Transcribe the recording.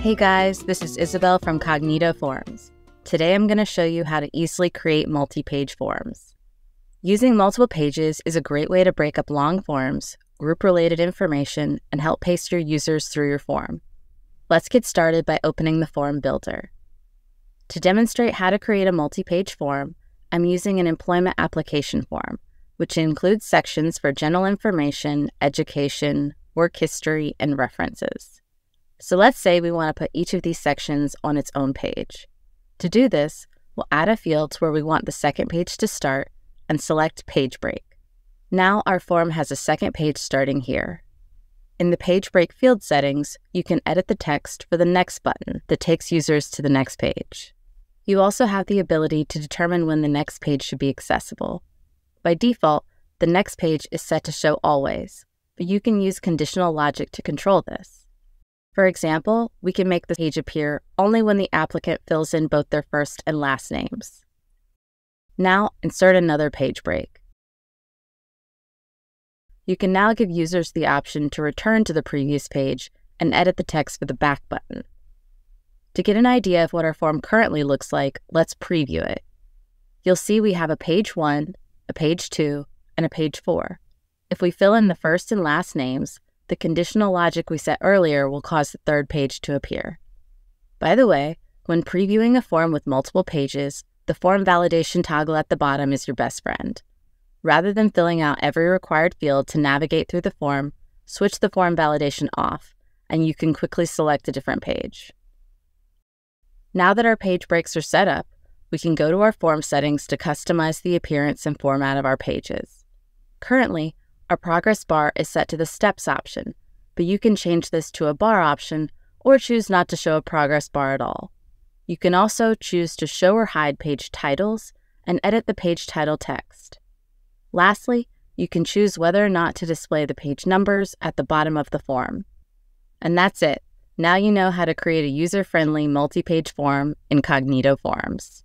Hey guys, this is Isabel from Cognito Forms. Today I'm going to show you how to easily create multi-page forms. Using multiple pages is a great way to break up long forms, group related information, and help pace your users through your form. Let's get started by opening the Form Builder. To demonstrate how to create a multi-page form, I'm using an employment application form, which includes sections for general information, education, work history, and references. So let's say we want to put each of these sections on its own page. To do this, we'll add a field to where we want the second page to start and select Page Break. Now our form has a second page starting here. In the Page Break field settings, you can edit the text for the Next button that takes users to the next page. You also have the ability to determine when the next page should be accessible. By default, the next page is set to show always, but you can use conditional logic to control this. For example, we can make the page appear only when the applicant fills in both their first and last names. Now, insert another page break. You can now give users the option to return to the previous page and edit the text with the back button. To get an idea of what our form currently looks like, let's preview it. You'll see we have a page 1, a page 2, and a page 4. If we fill in the first and last names, the conditional logic we set earlier will cause the third page to appear. By the way, when previewing a form with multiple pages, the form validation toggle at the bottom is your best friend. Rather than filling out every required field to navigate through the form, switch the form validation off, and you can quickly select a different page. Now that our page breaks are set up, we can go to our form settings to customize the appearance and format of our pages. Currently, our progress bar is set to the steps option, but you can change this to a bar option or choose not to show a progress bar at all. You can also choose to show or hide page titles and edit the page title text. Lastly, you can choose whether or not to display the page numbers at the bottom of the form. And that's it. Now you know how to create a user-friendly multi-page form in Cognito Forms.